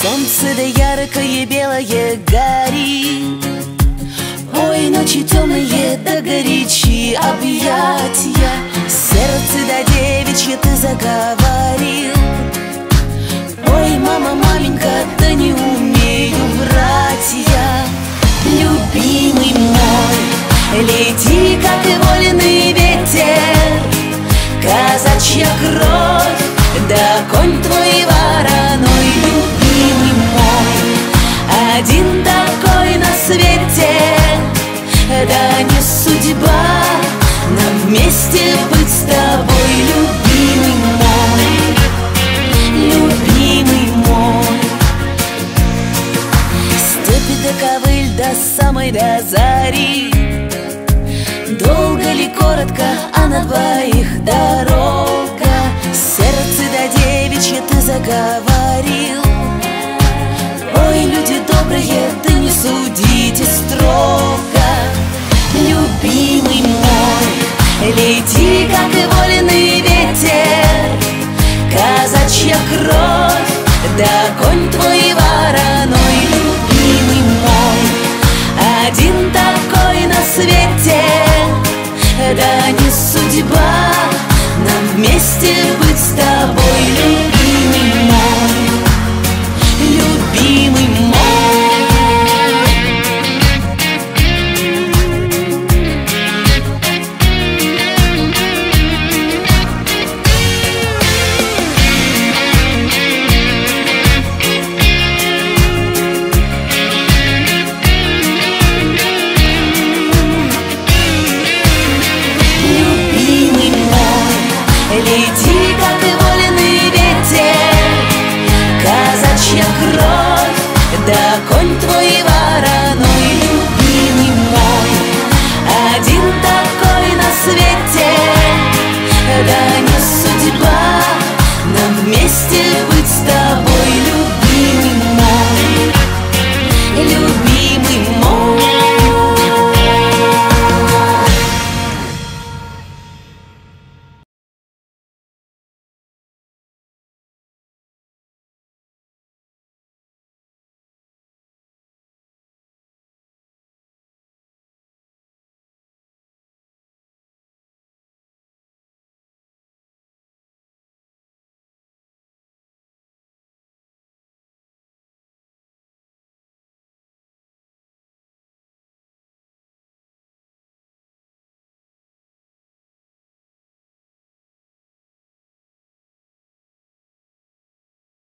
Солнце да яркое белое горит. Ой, ночи темные да горячи объятия Сердце да девичье ты заговорил. Ой, мама, маменька, да не умею врать я. Любимый мой, лети, как Да не судьба. Нам вместе быть с тобой Любимый мой, любимый мой. Степи до ковыль до самой до зари. Долго ли, коротко, а на двоих дорога? Сердце до девичье ты заговорил конь твой вороной Любимый мой, один такой на свете Да не судьба. Нам вместе Иди, как и волен ветер, казачья кровь, да конь твой вороной, любимый мой, один такой на свете, да не судьба нам вместе быть с тобой.